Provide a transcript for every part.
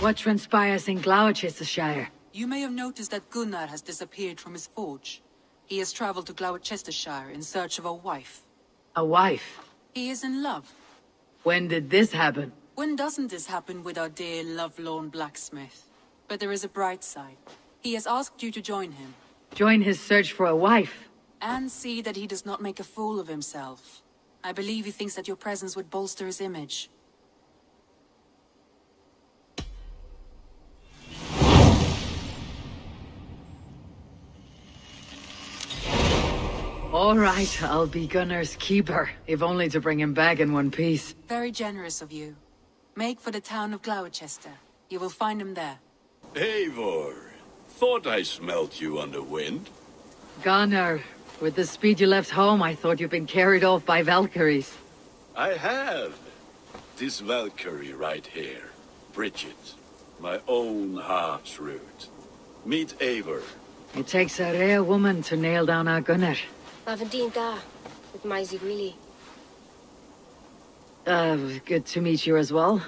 What transpires in Gloucestershire? You may have noticed that Gunnar has disappeared from his forge. He has traveled to Gloucestershire in search of a wife. A wife? He is in love. When did this happen? When doesn't this happen with our dear lovelorn blacksmith? But there is a bright side. He has asked you to join him. Join his search for a wife? And see that he does not make a fool of himself. I believe he thinks that your presence would bolster his image. All right, I'll be Gunnar's keeper, if only to bring him back in one piece. Very generous of you. Make for the town of Gloucester. You will find him there. Eivor, thought I smelt you on the wind. Gunnar, with the speed you left home, I thought you'd been carried off by Valkyries. I have. This Valkyrie right here, Bridget, my own heart's root. Meet Eivor. It takes a rare woman to nail down our Gunnar. Lavendine da, with Maisie Greeley. Uh, good to meet you as well.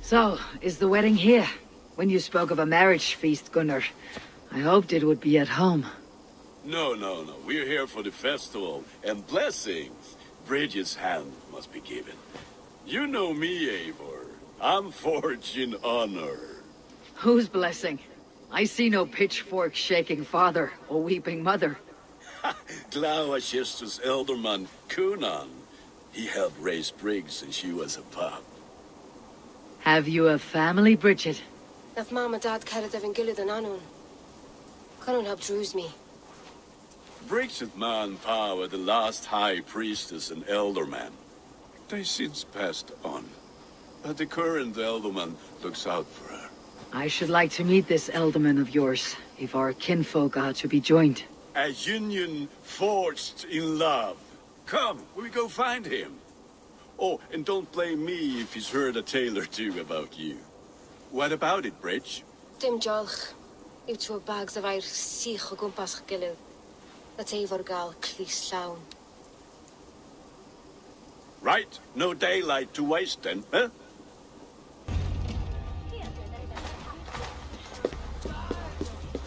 So, is the wedding here? When you spoke of a marriage feast, Gunnar, I hoped it would be at home. No, no, no. We're here for the festival, and blessings. Bridget's hand must be given. You know me, Eivor. I'm forged in honor. Whose blessing? I see no pitchfork-shaking father or weeping mother. Gloucester's ealdorman, Cynon. He helped raise Briggs since she was a pup. Have you a family, Bridget? Nath mom and dad carried Evan Gillard and Anun. Cynon helped druise me. Briggs and Man Power, the last high priestess and ealdorman. They since passed on. But the current ealdorman looks out for her. I should like to meet this ealdorman of yours, if our kinfolk are to be joined. A union forged in love. Come, we go find him. Oh, and don't blame me if he's heard a tale or two about you. What about it, Bridge? Dim jolch. Yw trwy bags of air sych o gwmpas gilydd. Na teifor gael clis llawn. Right, no daylight to waste then, huh?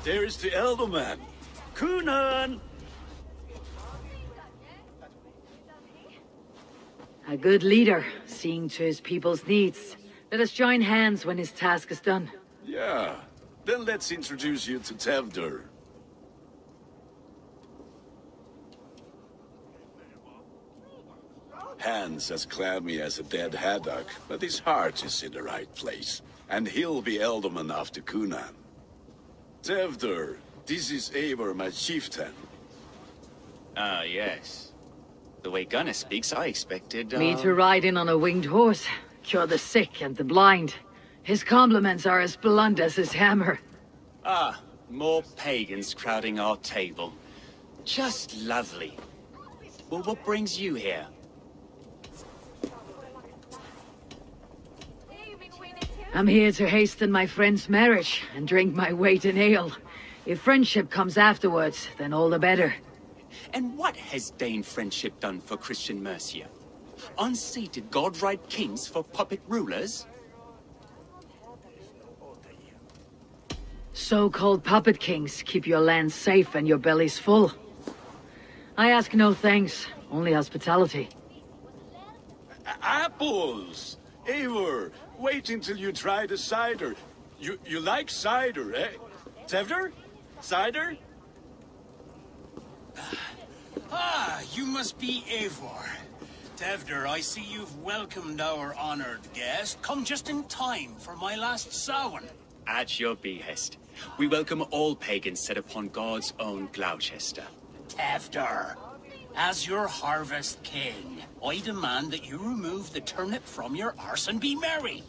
There is the Ealdorman. Cynon! A good leader, seeing to his people's needs. Let us join hands when his task is done. Yeah. Then let's introduce you to Tewdwr. Hands as clammy as a dead haddock, but his heart is in the right place. And he'll be Ealdorman after Cynon. Tewdwr, this is Eivor, my chieftain. Ah, yes. The way Gunnar speaks, I expected, uh... Me to ride in on a winged horse, cure the sick and the blind. His compliments are as blunt as his hammer. Ah, more pagans crowding our table. Just lovely. Well, what brings you here? I'm here to hasten my friend's marriage and drink my weight in ale. If friendship comes afterwards, then all the better. And what has Dane friendship done for Christian Mercia? Unseated godright kings for puppet rulers? So-called puppet kings keep your lands safe and your bellies full. I ask no thanks, only hospitality. Apples! Eivor, wait until you try the cider. You you like cider, eh? Tewdwr? Cider? Ah, you must be Eivor. Tewdwr, I see you've welcomed our honored guest. Come just in time for my last Samhain. At your behest. We welcome all pagans set upon God's own Gloucester. Tewdwr, as your harvest king, I demand that you remove the turnip from your arse and be merry.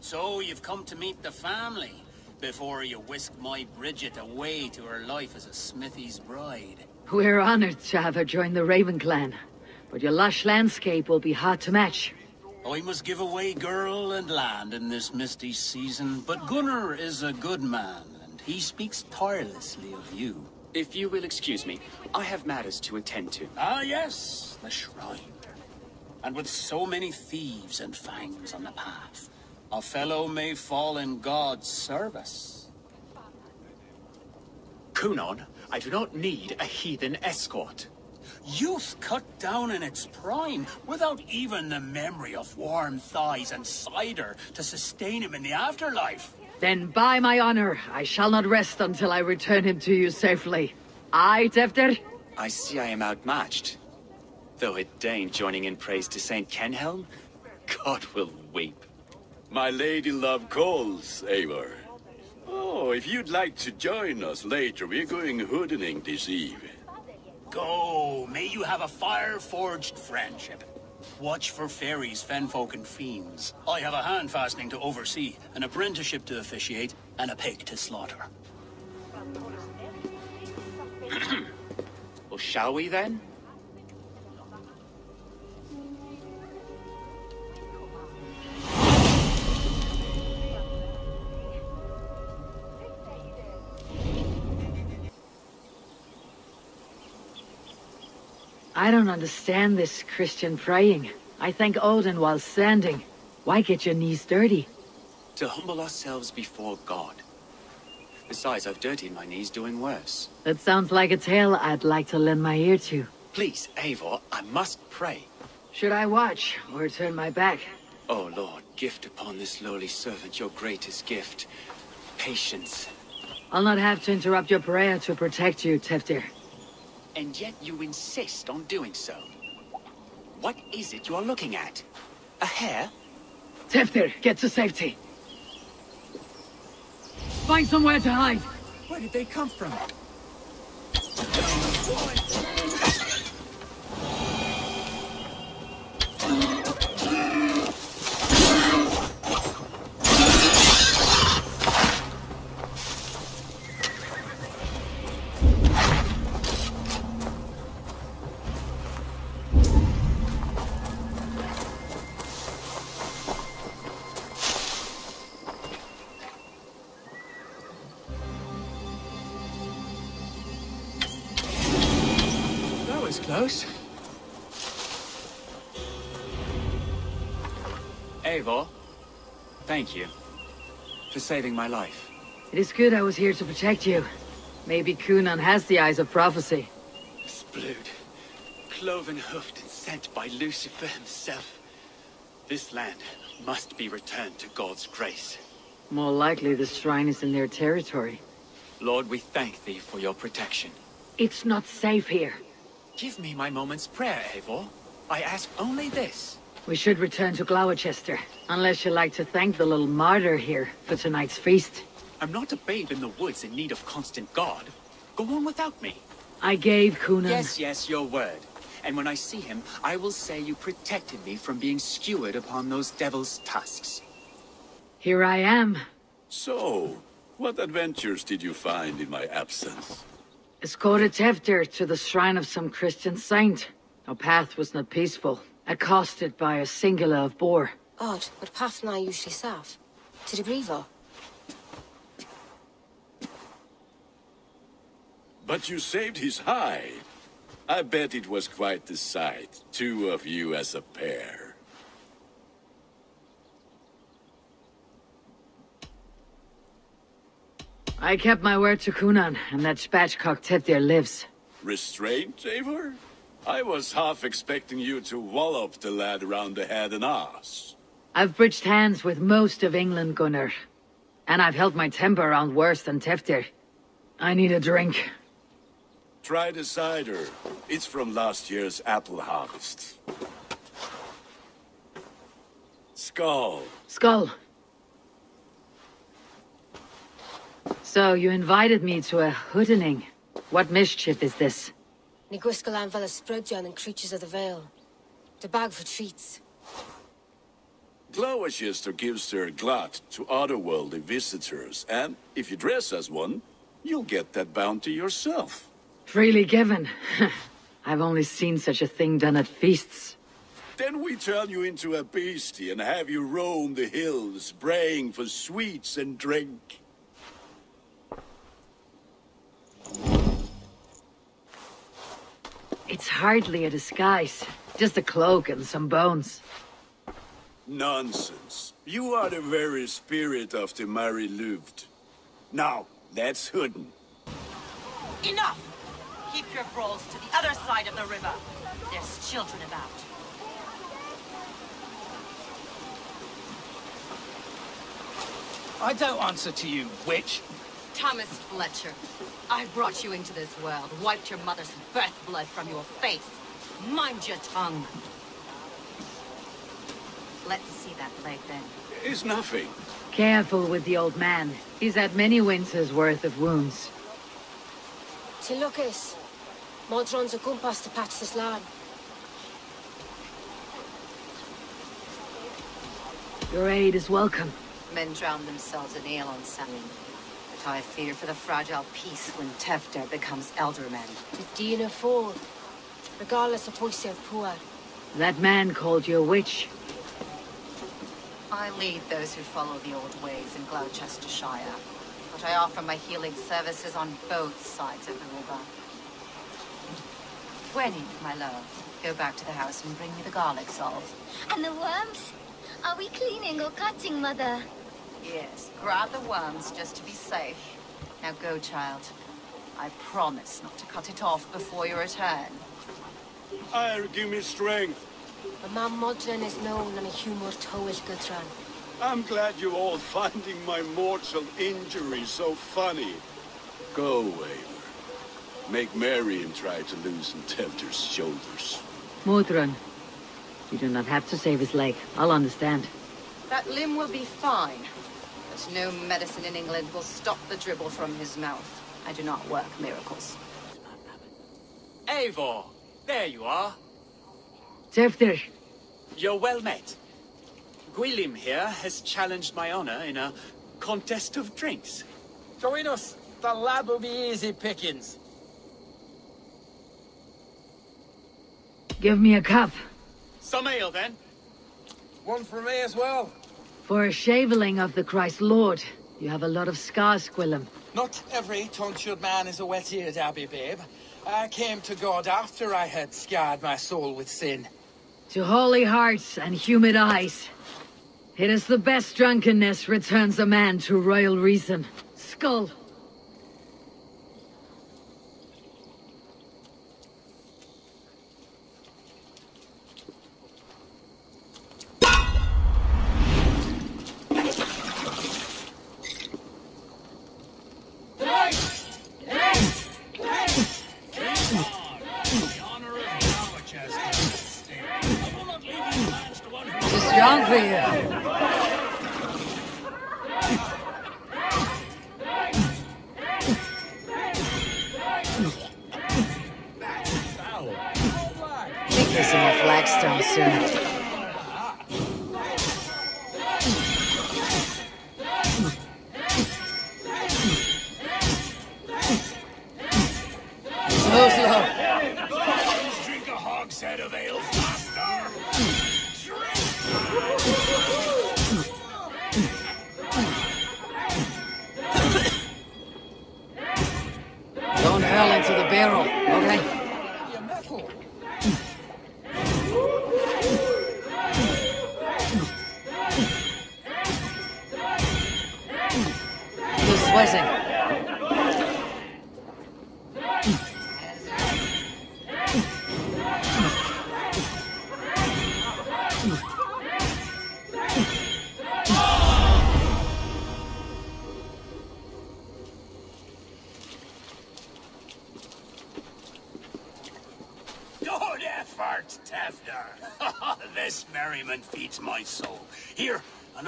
So you've come to meet the family before you whisk my Bridget away to her life as a smithy's bride. We're honored to have her join the Raven clan, but your lush landscape will be hard to match. I must give away girl and land in this misty season, but Gunnar is a good man, and he speaks tirelessly of you. If you will excuse me, I have matters to attend to. Ah, yes, the shrine. And with so many thieves and fangs on the path, a fellow may fall in God's service. Cynon, I do not need a heathen escort. Youth cut down in its prime, without even the memory of warm thighs and cider to sustain him in the afterlife. Then by my honor, I shall not rest until I return him to you safely. Aye, Tewdwr? I see I am outmatched. Though a Dane joining in praise to Saint Kenhelm, God will weep. My lady love calls, Eivor. Oh, if you'd like to join us later, we're going hoodening this eve. Go, may you have a fire-forged friendship. Watch for fairies, fenfolk, and fiends. I have a hand fastening to oversee, an apprenticeship to officiate, and a pig to slaughter. Well, shall we then? I don't understand this Christian praying. I thank Odin while standing. Why get your knees dirty? To humble ourselves before God. Besides, I've dirtied my knees doing worse. That sounds like a tale I'd like to lend my ear to. Please, Eivor, I must pray. Should I watch, or turn my back? Oh Lord, gift upon this lowly servant your greatest gift. Patience. I'll not have to interrupt your prayer to protect you, Tewdwr. And yet you insist on doing so. What is it you are looking at? A hare? Tewdwr, get to safety. Find somewhere to hide. Where did they come from? Thank you for saving my life. It is good I was here to protect you. Maybe Cynon has the eyes of prophecy. This blood, cloven hoofed and sent by Lucifer himself. This land must be returned to God's grace. More likely the shrine is in their territory. Lord, we thank thee for your protection. It's not safe here. Give me my moment's prayer, Eivor. I ask only this. We should return to Gloucester, unless you'd like to thank the little martyr here for tonight's feast. I'm not a babe in the woods in need of constant guard. Go on without me. I gave Cynon... Yes, yes, your word. And when I see him, I will say you protected me from being skewered upon those devil's tusks. Here I am. So, what adventures did you find in my absence? Escorted Tewdwr to the shrine of some Christian saint. Our path was not peaceful. Accosted by a singular of boar. Odd, but path na usually saff. To the brievo. But you saved his hide. I bet it was quite the sight, two of you as a pair. I kept my word to Cynon, and that spatchcock Tewdwr lives. Restraint, Eivor? I was half expecting you to wallop the lad around the head and ass. I've bridged hands with most of England, Gunnar. And I've held my temper around worse than Tewdwr. I need a drink. Try the cider. It's from last year's apple harvest. Skull. Skull. So, you invited me to a hoodening. What mischief is this? Ni gwisgo lan fel y sprydjon and creatures of the Vale. The bag for treats. Gloucester gives their glut to otherworldly visitors, and if you dress as one, you'll get that bounty yourself. Freely given. I've only seen such a thing done at feasts. Then we turn you into a beastie and have you roam the hills, braying for sweets and drink. It's hardly a disguise. Just a cloak and some bones. Nonsense. You are the very spirit of the Mari Lwyd. Now, that's Hooden. Enough! Keep your brawls to the other side of the river. There's children about. I don't answer to you, witch. Thomas Fletcher, I brought you into this world, wiped your mother's birth blood from your face. Mind your tongue. Let's see that blade then. It's nothing. Careful with the old man. He's had many winters' worth of wounds. Til Lucas. Modron's a gumpas to patch this land. Your aid is welcome. Men drown themselves in ale on Samhain. But I fear for the fragile peace when Tewdwr becomes ealdorman. If Dina fall, regardless of Poise of Pua. That man called you a witch. I lead those who follow the old ways in Gloucestershire. But I offer my healing services on both sides of the river. Gwenny, my love, go back to the house and bring me the garlic salt. And the worms? Are we cleaning or cutting, Mother? Yes, grab the worms just to be safe. Now go, child. I promise not to cut it off before your return. I'll give me strength. The man Modron is known and a humor towish gutran. I'm glad you're all finding my mortal injury so funny. Go, Waver. Make merry and try to loosen Tewdwr's shoulders. Modron. You do not have to save his leg. I'll understand. That limb will be fine. But no medicine in England will stop the dribble from his mouth. I do not work miracles. Eivor, there you are. Tewdwr, You're well met. Gwilym here has challenged my honor in a contest of drinks. Join us. The lad will be easy pickings. give me a cup. Some ale, then. One for me as well. For a shaveling of the Christ Lord. You have a lot of scars, Gwilym. Not every tonsured man is a wet-eared Abbey babe. I came to God after I had scarred my soul with sin. To holy hearts and humid eyes. It is the best drunkenness returns a man to royal reason. Skull. Don't hurl into the barrel,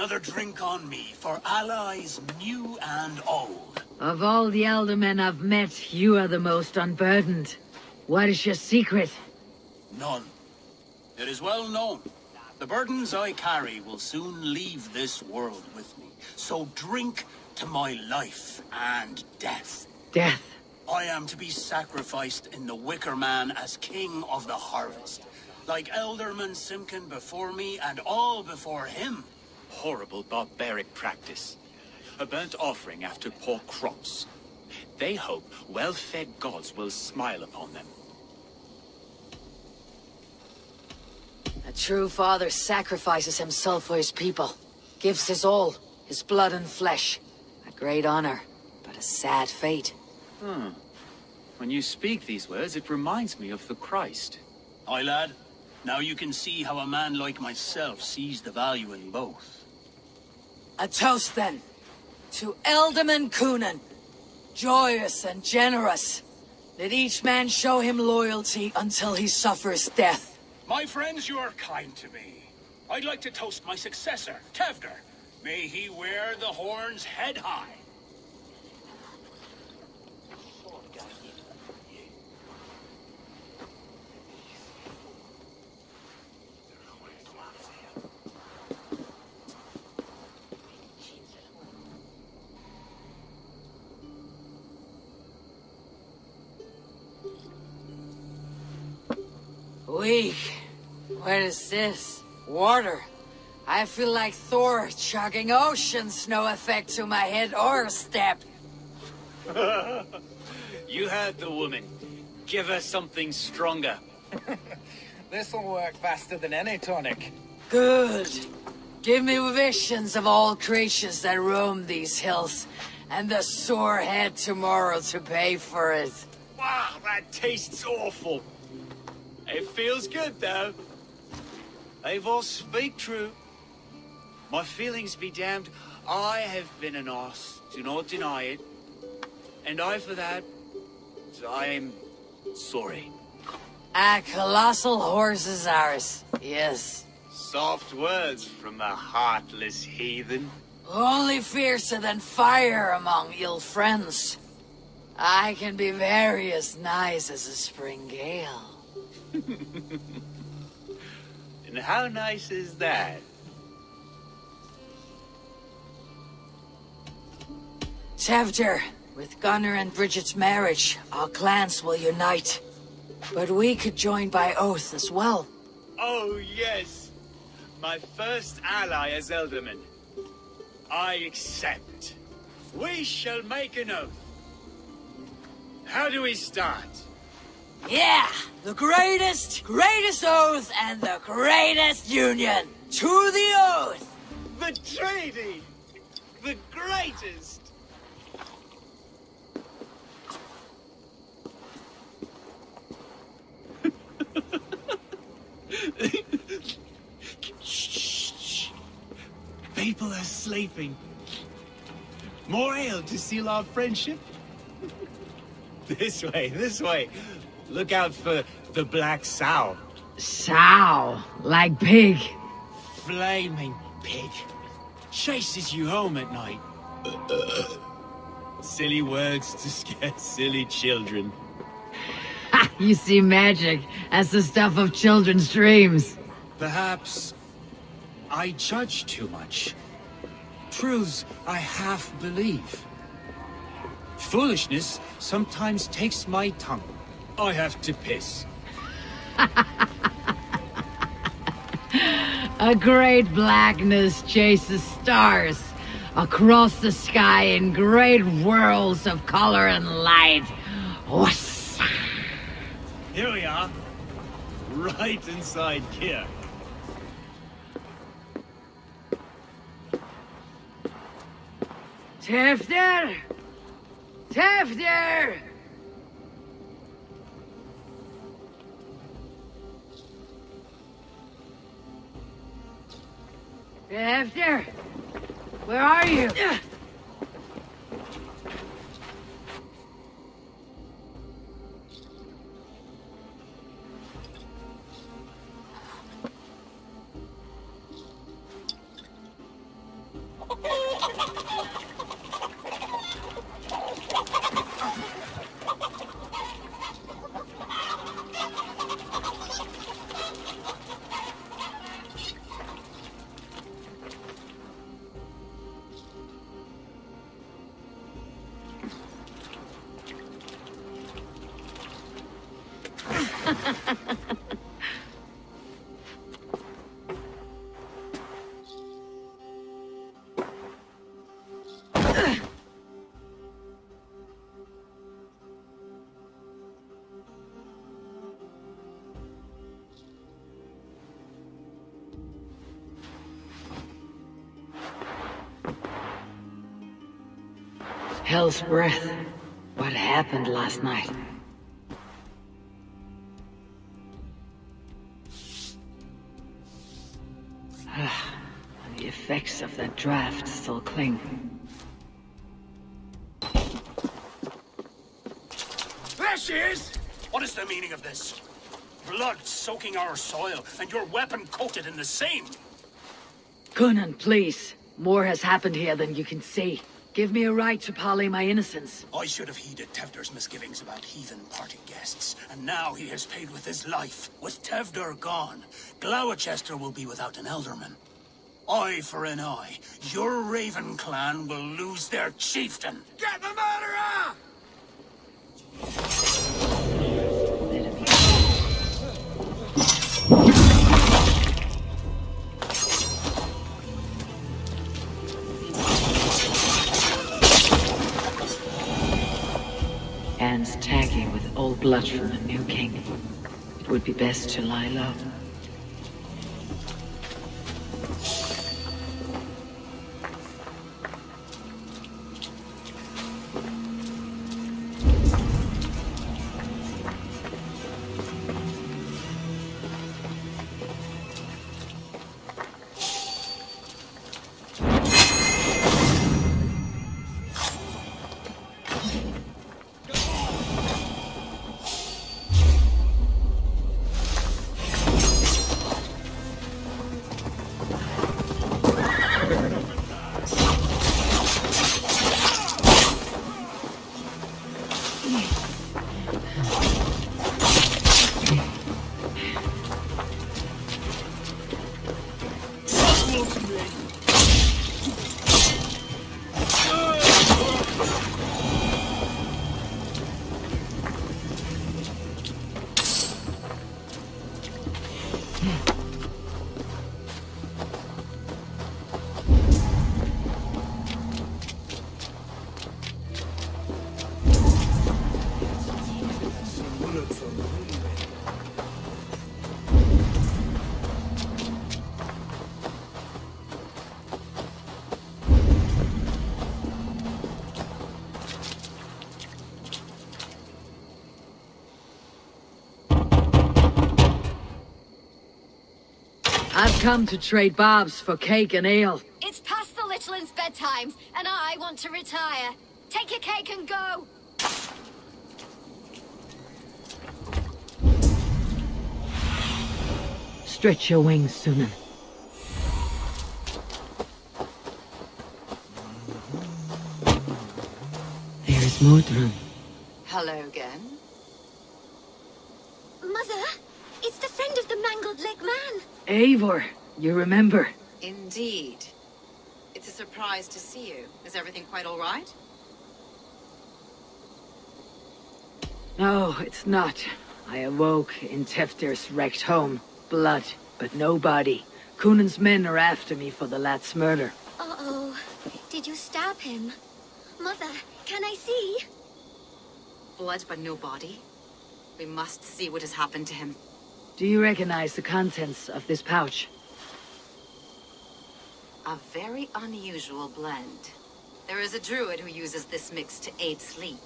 another drink on me for allies new and old. Of all the elder men I've met, you are the most unburdened. What is your secret? None. It is well known. The burdens I carry will soon leave this world with me. So drink to my life and death. Death. I am to be sacrificed in the Wicker Man as king of the harvest. Like Ealdorman Simkin before me and all before him. Horrible barbaric practice. A burnt offering after poor crops. They hope well-fed gods will smile upon them. A true father sacrifices himself for his people. Gives his all, his blood and flesh. A great honor, but a sad fate. Hmm. When you speak these words, it reminds me of the Christ. Aye, lad. Now you can see how a man like myself sees the value in both. A toast then. To Ealdorman Cynon. Joyous and generous. Let each man show him loyalty until he suffers death. My friends, you are kind to me. I'd like to toast my successor, Tewdwr. May he wear the horns head high. Weak. What is this? Water. I feel like Thor chugging oceans, no effect to my head or step. you heard the woman. Give her something stronger. This'll work faster than any tonic. Good. Give me visions of all creatures that roam these hills, and the sore head tomorrow to pay for it. Wow, that tastes awful. It feels good, though. They've all speak true. My feelings be damned. I have been an ass, do not deny it. And I, for that, I am sorry. A colossal horse is ours, yes. Soft words from the heartless heathen. Only fiercer than fire among ill friends. I can be very as nice as a spring gale. and how nice is that? Tewdwr, with Gunnar and Bridget's marriage, our clans will unite. But we could join by oath as well. Oh, yes. My first ally as Ealdorman. I accept. We shall make an oath. How do we start? Yeah! The greatest, greatest oath and the greatest union! To the oath! The treaty! The greatest! Shh. People are sleeping. More ale to seal our friendship? this way, this way. Look out for the black sow. Sow? Like pig? Flaming pig. Chases you home at night. silly words to scare silly children. You see magic. as the stuff of children's dreams. Perhaps I judge too much. Truths I half believe. Foolishness sometimes takes my tongue. I have to piss. A great blackness chases stars across the sky in great whirls of color and light. Whoosh. Here we are. Right inside here. Tewdwr! Tewdwr! Tewdwr! Where are you? Hell's breath. What happened last night? Ah, the effects of that draft still cling. There she is! What is the meaning of this? Blood soaking our soil, and your weapon coated in the same! Cynon, please. More has happened here than you can see. Give me a right to parley my innocence. I should have heeded Tewdwr's misgivings about heathen party guests, and now he has paid with his life. With Tevder gone, Gloucester will be without an ealdorman. Eye for an eye. Your Raven clan will lose their chieftain. Get the murderer! Hands taggy with old blood from a new king. It would be best to lie low. Come to trade barbs for cake and ale. It's past the Littlelands' bedtimes, and I want to retire. Take your cake and go! Stretch your wings, Sunan. There is Modron. Hello again. Mother, it's the friend of the mangled leg man. Eivor, you remember? Indeed. It's a surprise to see you. Is everything quite all right? No, it's not. I awoke in Tewdwr's wrecked home. Blood, but no body. Cynon's men are after me for the lad's murder. Uh-oh. Did you stab him? Mother, can I see? Blood but no body? We must see what has happened to him. Do you recognize the contents of this pouch? A very unusual blend. There is a druid who uses this mix to aid sleep.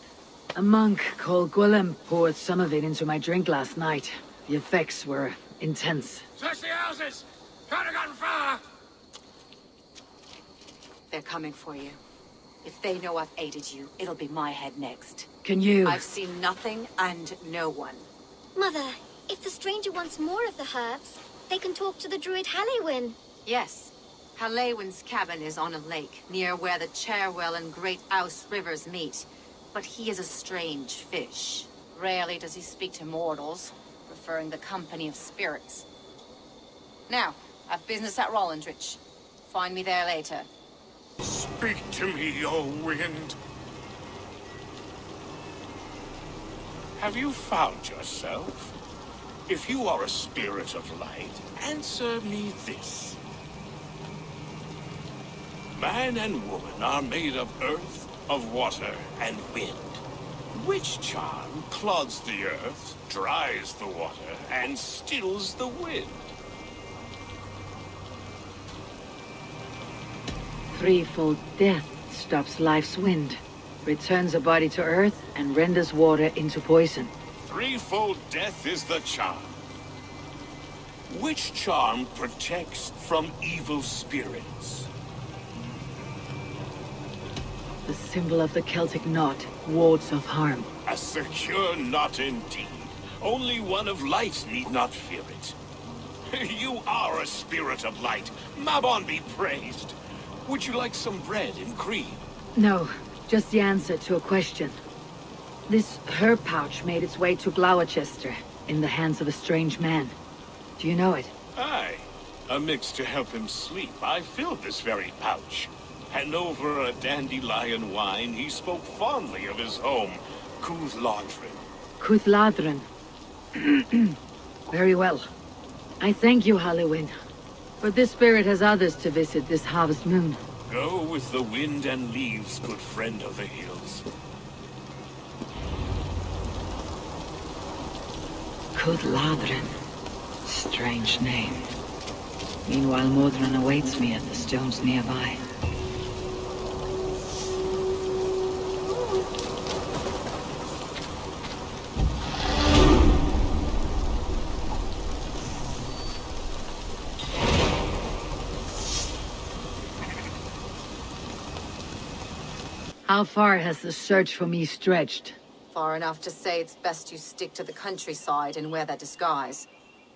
A monk called Gwilym poured some of it into my drink last night. The effects were intense. Search the houses! Could have gotten far! They're coming for you. If they know I've aided you, it'll be my head next. Can you... I've seen nothing and no one. Mother, if the stranger wants more of the herbs, they can talk to the druid Halliwin. Yes. Halewin's cabin is on a lake, near where the Cherwell and Great Ouse rivers meet. But he is a strange fish. Rarely does he speak to mortals, preferring the company of spirits. Now, I've business at Rollindrich. Find me there later. Speak to me, O wind. Have you found yourself? If you are a spirit of light, answer me this. Man and woman are made of earth, of water, and wind. Which charm clods the earth, dries the water, and stills the wind? Threefold death stops life's wind. returns a body to Earth and renders water into poison. Threefold death is the charm. Which charm protects from evil spirits? The symbol of the Celtic knot wards off harm. A secure knot indeed. Only one of light need not fear it. You are a spirit of light. Mabon be praised. Would you like some bread and cream? No, just the answer to a question. This herb pouch made its way to Gloucester in the hands of a strange man. Do you know it? Aye. A mix to help him sleep. I filled this very pouch. And over a dandelion wine, he spoke fondly of his home, Cooth-Lodrin. Cuthladrin. Very well. I thank you, Halloween. But this spirit has others to visit this harvest moon. Go with the wind and leaves, good friend of the hills. Cuthladrin. Strange name. Meanwhile, Modron awaits me at the stones nearby. How far has the search for me stretched? Far enough to say it's best you stick to the countryside and wear that disguise.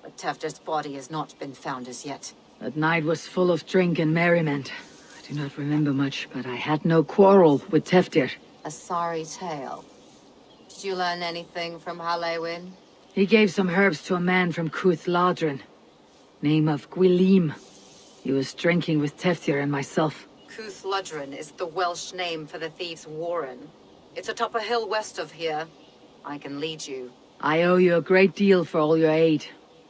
But Tewdwr's body has not been found as yet. That night was full of drink and merriment. I do not remember much, but I had no quarrel with Tewdwr. A sorry tale. Did you learn anything from Halewin? He gave some herbs to a man from Cuthladrin. Name of Gwilym. He was drinking with Tewdwr and myself. Cooth-Ludrin is the Welsh name for the thieves' warren. It's atop a hill west of here. I can lead you. I owe you a great deal for all your aid.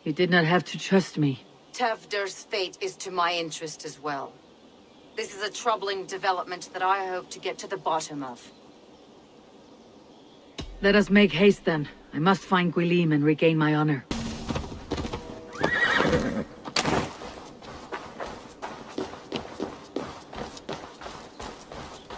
You did not have to trust me. Tewdwr's fate is to my interest as well. This is a troubling development that I hope to get to the bottom of. Let us make haste then. I must find Gwilym and regain my honor.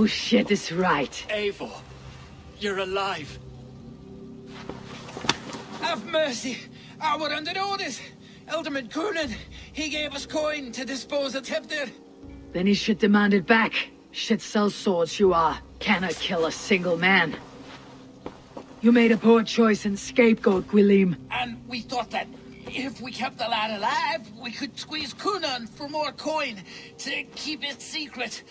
Oh shit is right. Eivor, you're alive. Have mercy. I were under orders. Ealdorman Cynon, he gave us coin to dispose of Tewdwr. Then he should demand it back. Shit sells swords you are. Cannot kill a single man. You made a poor choice in scapegoat, Gwilym. And we thought that if we kept the lad alive, we could squeeze Cynon for more coin to keep it secret.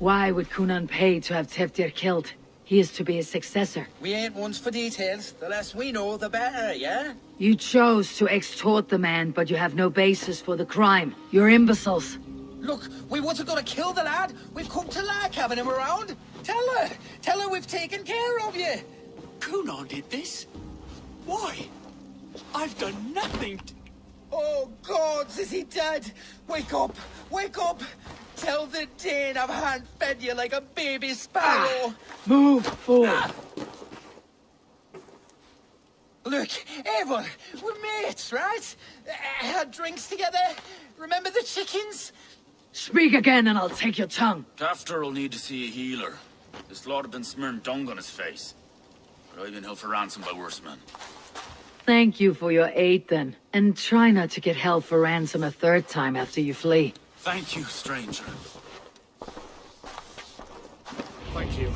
Why would Cynon pay to have Tewdwr killed? He is to be his successor. We ain't ones for details. The less we know, the better, yeah? You chose to extort the man, but you have no basis for the crime. You're imbeciles. Look, we wasn't gonna kill the lad. We've come to like having him around. Tell her. Tell her we've taken care of you. Cynon did this? Why? I've done nothing to... Oh, gods, is he dead? Wake up! Wake up! Tell the Dane I've hand-fed you like a baby sparrow. Move, fool. Look, Eivor, we're mates, right? Uh, had drinks together. Remember the chickens? Speak again and I'll take your tongue. Tewdwr will need to see a healer. This lord have been smearing dung on his face. But I've been held for ransom by worse men. Thank you for your aid then. And try not to get held for ransom a third time after you flee. Thank you, stranger. Thank you.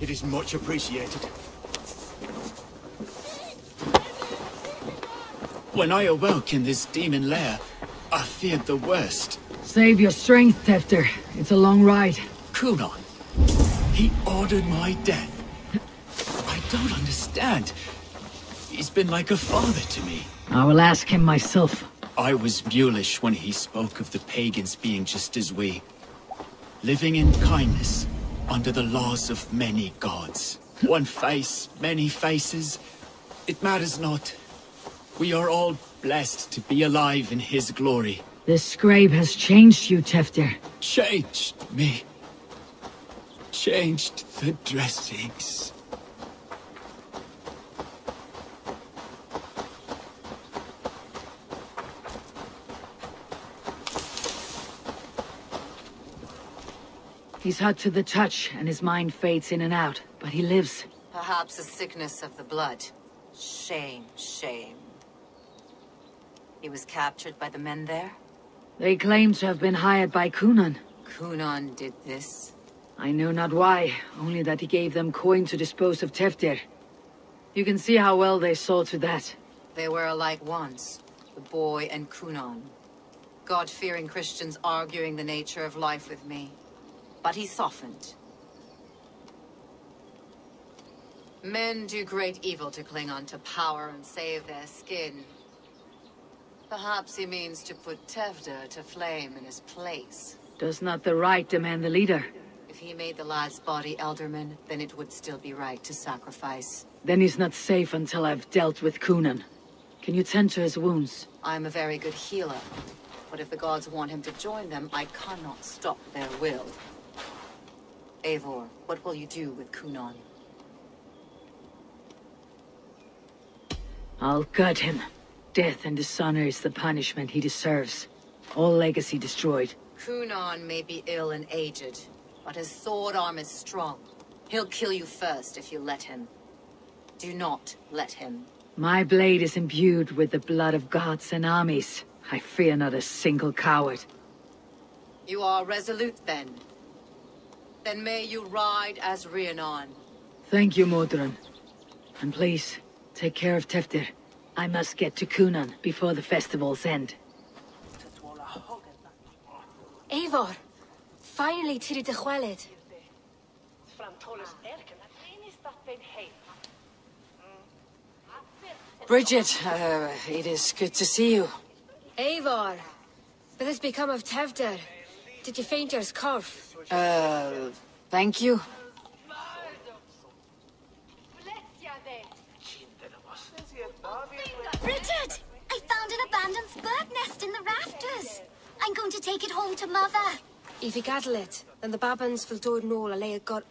It is much appreciated. When I awoke in this demon lair, I feared the worst. Save your strength, Tewdwr. It's a long ride. Cynon, he ordered my death. I don't understand. He's been like a father to me. I will ask him myself. I was mulish when he spoke of the pagans being just as we. Living in kindness, under the laws of many gods. One face, many faces. It matters not. We are all blessed to be alive in his glory. This scribe has changed you, Tewdwr. Changed me. Changed the dressings. He's hot to the touch, and his mind fades in and out, but he lives. Perhaps a sickness of the blood. Shame, shame. He was captured by the men there? They claim to have been hired by Cynon. Cynon did this? I know not why, only that he gave them coin to dispose of Tewdwr. You can see how well they saw to that. They were alike once, the boy and Cynon. God-fearing Christians arguing the nature of life with me. But he softened. Men do great evil to cling on to power and save their skin. Perhaps he means to put Tewdwr to flame in his place. Does not the right demand the leader? If he made the lad's body Ealdorman, then it would still be right to sacrifice. Then he's not safe until I've dealt with Cynon. Can you tend to his wounds? I'm a very good healer. But if the gods want him to join them, I cannot stop their will. Eivor, what will you do with Cynon? I'll gut him. Death and dishonor is the punishment he deserves. All legacy destroyed. Cynon may be ill and aged, but his sword arm is strong. He'll kill you first if you let him. Do not let him. My blade is imbued with the blood of gods and armies. I fear not a single coward. You are resolute, then. Then may you ride as Rhiannon. Thank you, Modron. And please, take care of Tewdwr. I must get to Cynon before the festival's end. Eivor, finally to the chwaled. Bridget, uh, it is good to see you. Eivor, what has become of Tewdwr? Did you faint your cough? Uh, thank you. Bridget! I found an abandoned bird nest in the rafters. I'm going to take it home to Mother. If you gather it, then the babans will do it all a got.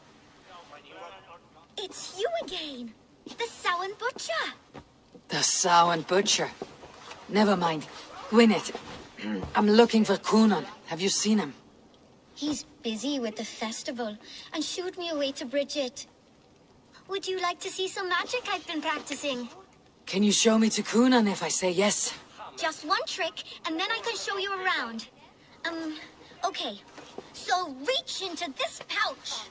It's you again. The Samhain Butcher. The Samhain Butcher. Never mind. Gwyneth, I'm looking for Cynon. Have you seen him? He's busy with the festival and shooed me away to Bridget. Would you like to see some magic I've been practicing? Can you show me to Cynon if I say yes? Just one trick, and then I can show you around. Um, okay. So reach into this pouch.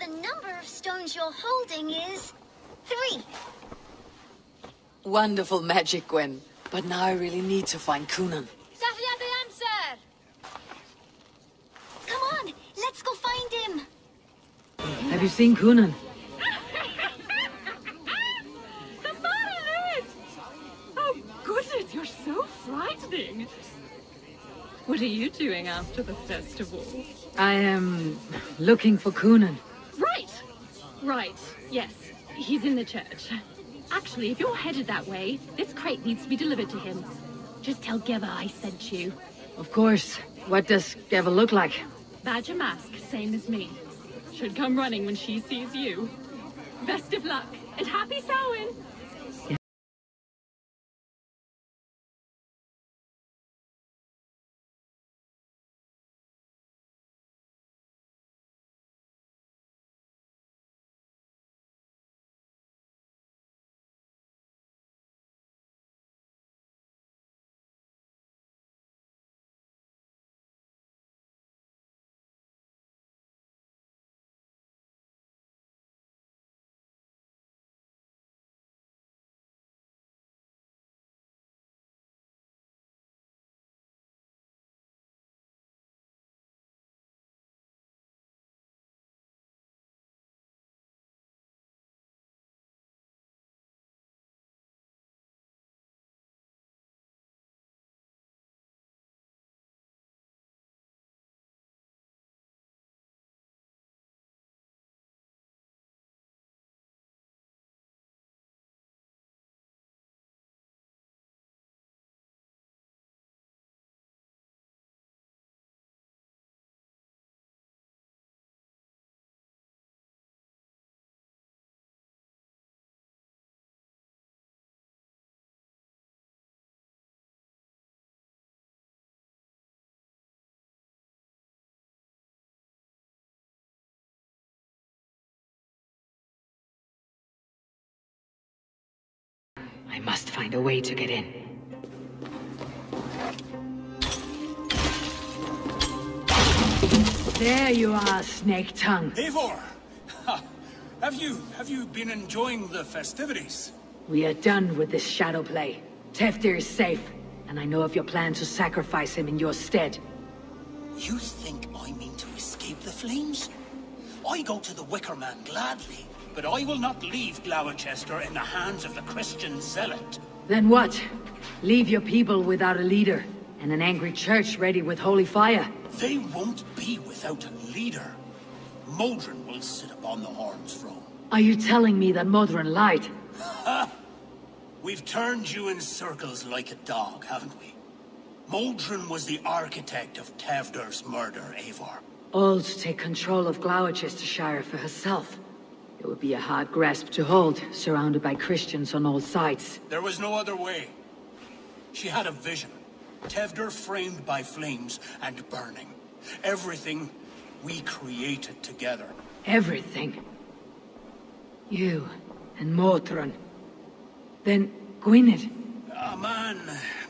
And the number of stones you're holding is... three. Wonderful magic, Gwen. But now I really need to find Cynon. Daffy had the! Come on, let's go find him. Have you seen Cynon? Oh, goodness, you're so frightening. What are you doing after the festival? I am looking for Cynon. Right. Right. Yes. He's in the church. Actually, if you're headed that way, this crate needs to be delivered to him. Just tell Geva I sent you. Of course. What does Geva look like? Badger mask, same as me. Should come running when she sees you. Best of luck, and happy Samhain! Must find a way to get in. There you are, Snake Tongue. Eivor! Ha! Have you, have you been enjoying the festivities? We are done with this shadow play. Tewdwr is safe, and I know of your plan to sacrifice him in your stead. You think I mean to escape the flames? I go to the Wicker Man gladly, but I will not leave Gloucester in the hands of the Christian zealot. Then what? Leave your people without a leader, and an angry church ready with holy fire. They won't be without a leader. Modron will sit upon the Horn's throne. Are you telling me that Modron lied? Ha! We've turned you in circles like a dog, haven't we? Modron was the architect of Tewdwr's murder, Eivor. All to take control of Gloucestershire for herself. It would be a hard grasp to hold, surrounded by Christians on all sides. There was no other way. She had a vision. Tewdwr framed by flames and burning. Everything we created together. Everything. You and Modron. Then Gwynedd. A man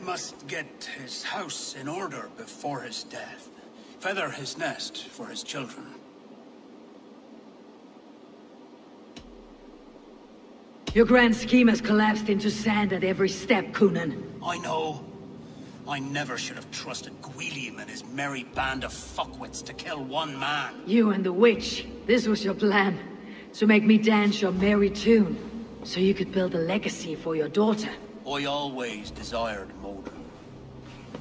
must get his house in order before his death. Feather his nest for his children. Your grand scheme has collapsed into sand at every step, Cynon. I know. I never should have trusted Gwilym and his merry band of fuckwits to kill one man. You and the witch. This was your plan. To make me dance your merry tune. So you could build a legacy for your daughter. I always desired Modron.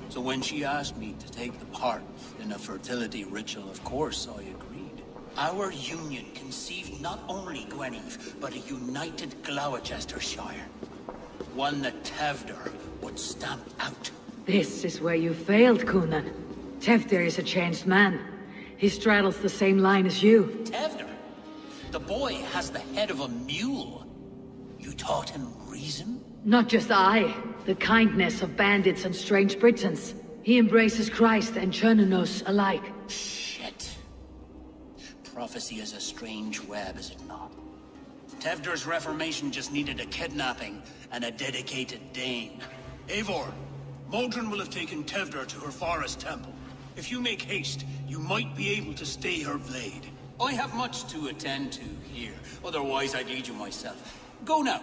So when she asked me to take the part in a fertility ritual, of course I agreed. Our union conceived not only Gweneve, but a united Gloucestershire. One that Tewdwr would stamp out. This is where you failed, Cynon. Tewdwr is a changed man. He straddles the same line as you. Tewdwr? The boy has the head of a mule. You taught him reason? Not just I. The kindness of bandits and strange Britons. He embraces Christ and Cernunnos alike. Shit. Prophecy is a strange web, is it not? Tewdwr's reformation just needed a kidnapping and a dedicated Dane. Eivor, Modron will have taken Tevder to her forest temple. If you make haste, you might be able to stay her blade. I have much to attend to here, otherwise I'd lead you myself. Go now.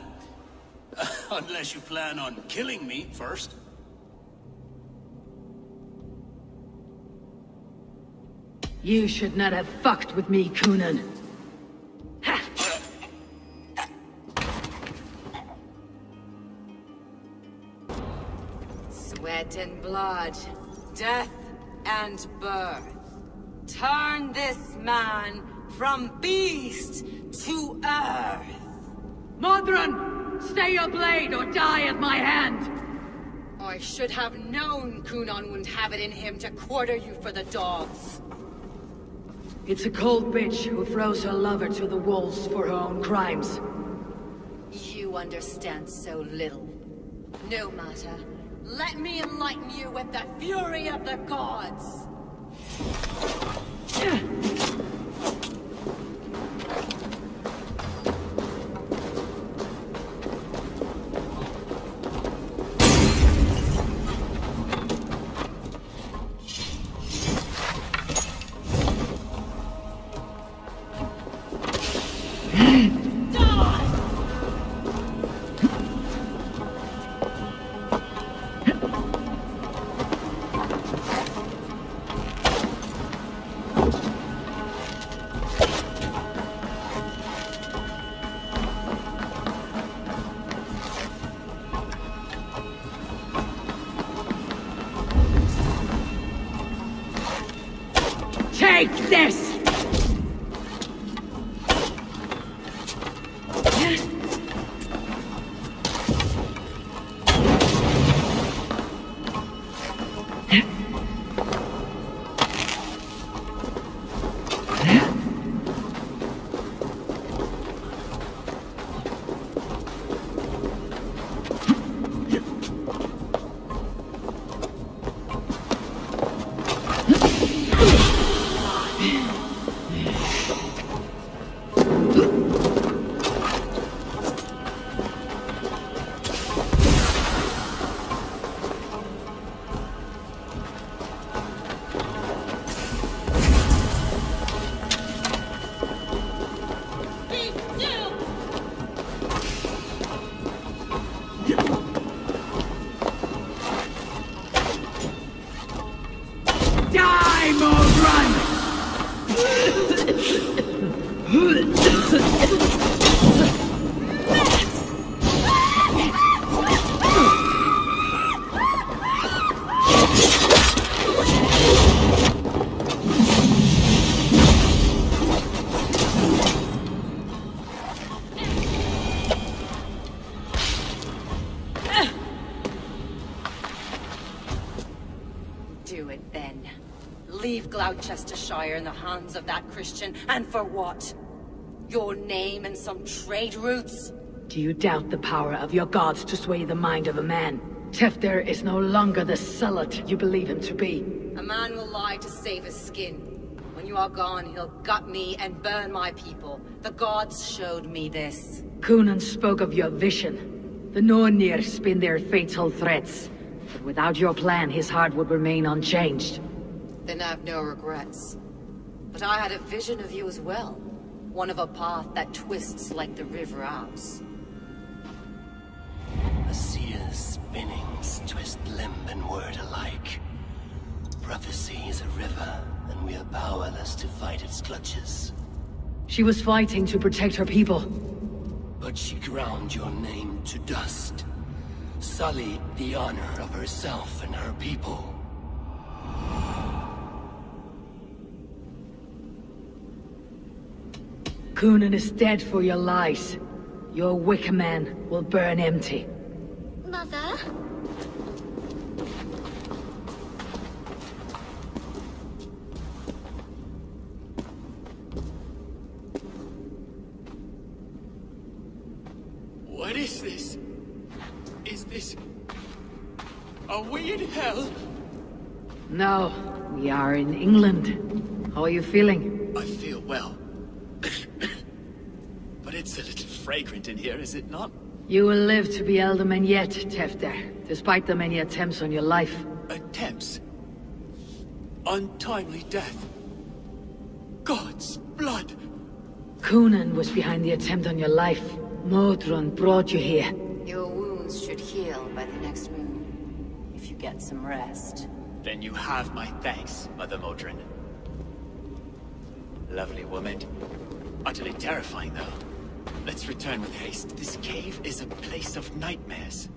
Unless you plan on killing me first. You should not have fucked with me, Cynon. Sweat and blood, death and birth. Turn this man from beast to earth. Modron! Stay your blade or die at my hand! I should have known Cynon wouldn't have it in him to quarter you for the dogs. It's a cold bitch who throws her lover to the wolves for her own crimes. You understand so little. No matter. Let me enlighten you with the fury of the gods! Gloucestershire in the hands of that Christian, and for what? Your name and some trade routes? Do you doubt the power of your gods to sway the mind of a man? Tewdwr is no longer the zealot you believe him to be. A man will lie to save his skin. When you are gone, he'll gut me and burn my people. The gods showed me this. Cynon spoke of your vision. The Nornir spin their fatal threats. But without your plan, his heart would remain unchanged. Then I have no regrets. But I had a vision of you as well. One of a path that twists like the River Ouse. A seer's spinnings twist limb and word alike. Prophecy is a river, and we are powerless to fight its clutches. She was fighting to protect her people. But she ground your name to dust. Sullied the honor of herself and her people. Cynon is dead for your lies. Your wicker man will burn empty. Mother? What is this? Is this... Are we in hell? No, we are in England. How are you feeling? I feel well. but it's a little fragrant in here, is it not? You will live to be Ealdorman yet, Tewdwr, despite the many attempts on your life. Attempts? Untimely death? God's blood! Cynon was behind the attempt on your life. Modron brought you here. Your wounds should heal by the next moon. If you get some rest. Then you have my thanks, Mother Modron. Lovely woman. Utterly terrifying, though. Let's return with haste. This cave is a place of nightmares.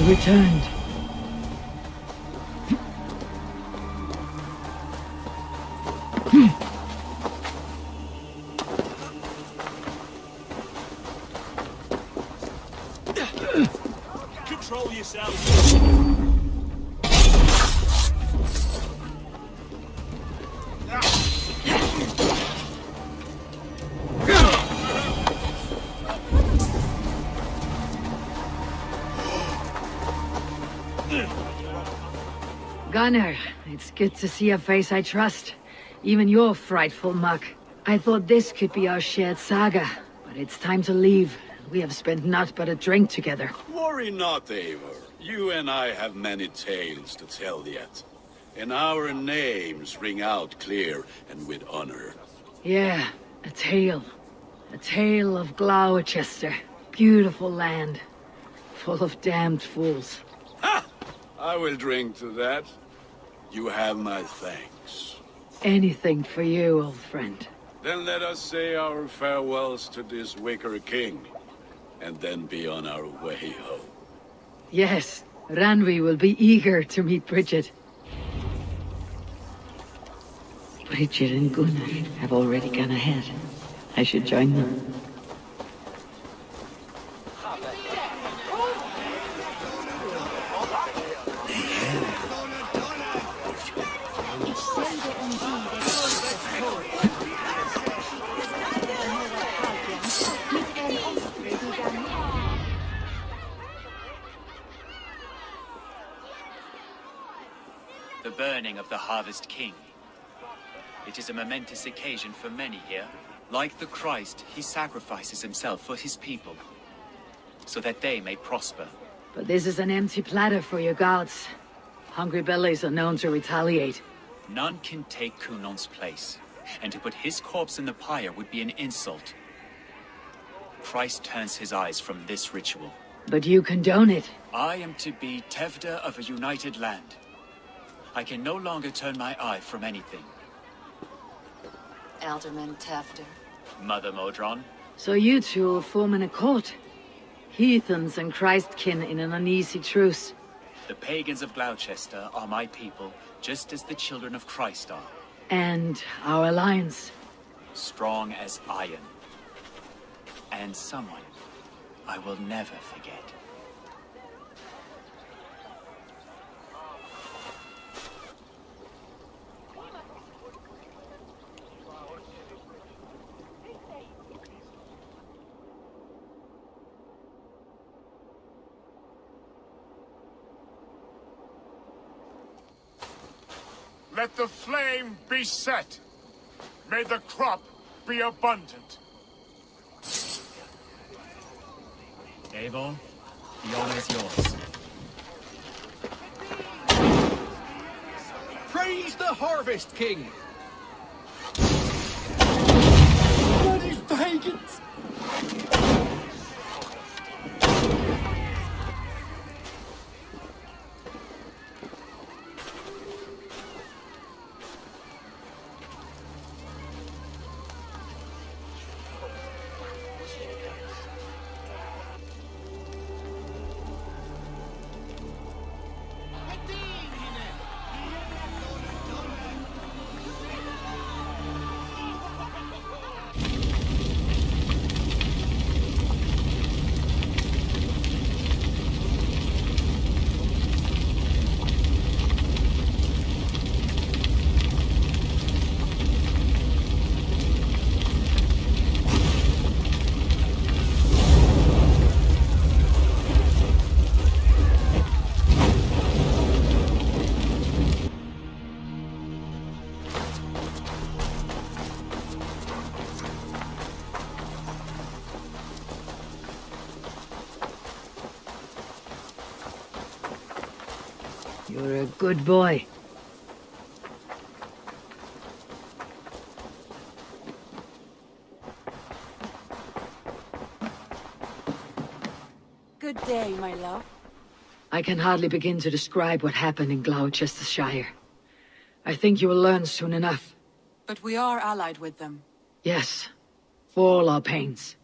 Have returned. It's good to see a face I trust. Even your frightful muck. I thought this could be our shared saga, but it's time to leave. We have spent naught but a drink together. Worry not, Eivor. You and I have many tales to tell yet. And our names ring out clear and with honor. Yeah, a tale. A tale of Gloucester. Beautiful land. Full of damned fools. Ha! I will drink to that. You have my thanks. anything for you, old friend. Then let us say our farewells to this wicker king, and then be on our way home. Yes, Randvi will be eager to meet Bridget. Bridget and Gunnar have already gone ahead. I should join them. The burning of the Harvest King. It is a momentous occasion for many here. Like the Christ, he sacrifices himself for his people, so that they may prosper. But this is an empty platter for your gods. Hungry bellies are known to retaliate. None can take Cynon's place, and to put his corpse in the pyre would be an insult. Christ turns his eyes from this ritual. But you condone it. I am to be Tewdwr of a united land. I can no longer turn my eye from anything. Ealdorman Tewdwr. Mother Modron, So you two are forming a court. Heathens and Christkin in an uneasy truce. the pagans of Gloucester are my people, just as the children of Christ are, And our alliance. strong as iron. And someone I will never forget. The flame be set. May the crop be abundant. Abel, the honor is yours. Praise the Harvest King! Good boy. Good day, my love. I can hardly begin to describe what happened in Gloucestershire. I think you will learn soon enough. But we are allied with them. Yes, for all our pains.